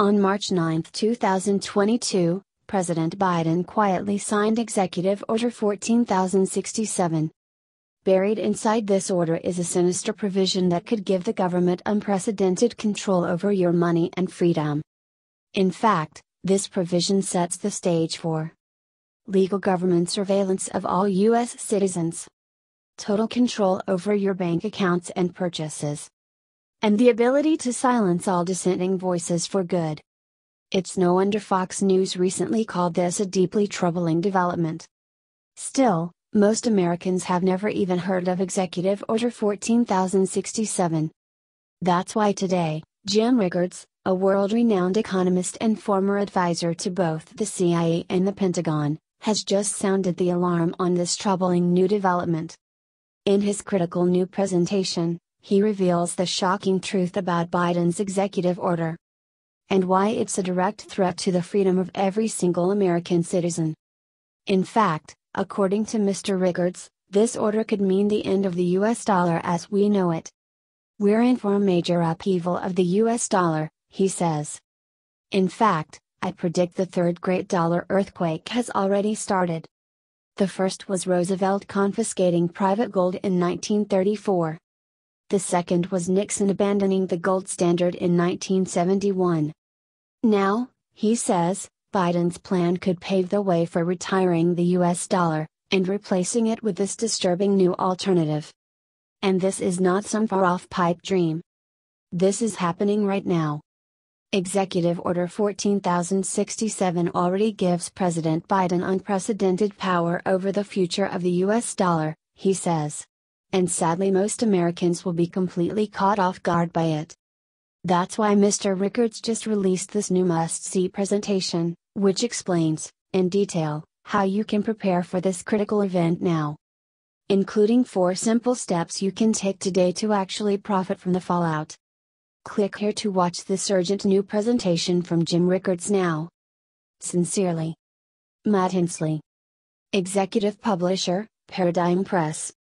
On March 9, 2022, President Biden quietly signed Executive Order 14067. Buried inside this order is a sinister provision that could give the government unprecedented control over your money and freedom. In fact, this provision sets the stage for legal government surveillance of all U.S. citizens, total control over your bank accounts and purchases, and the ability to silence all dissenting voices for good. It's no wonder Fox News recently called this a deeply troubling development. Still, most Americans have never even heard of Executive Order 14067. That's why today, Jim Rickards, a world renowned economist and former advisor to both the CIA and the Pentagon, has just sounded the alarm on this troubling new development. In his critical new presentation, he reveals the shocking truth about Biden's executive order and why it's a direct threat to the freedom of every single American citizen. In fact, according to Mr. Rickards, this order could mean the end of the US dollar as we know it. We're in for a major upheaval of the US dollar, he says. In fact, I predict the third great dollar earthquake has already started. The first was Roosevelt confiscating private gold in 1934 the second was Nixon abandoning the gold standard in 1971. Now, he says, Biden's plan could pave the way for retiring the US dollar, and replacing it with this disturbing new alternative. And this is not some far off pipe dream. This is happening right now. Executive Order 14067 already gives President Biden unprecedented power over the future of the US dollar, he says and sadly most Americans will be completely caught off guard by it. That's why Mr. Rickards just released this new must see presentation, which explains, in detail, how you can prepare for this critical event now. Including four simple steps you can take today to actually profit from the fallout. Click here to watch this urgent new presentation from Jim Rickards now. Sincerely. Matt Hensley. Executive Publisher, Paradigm Press.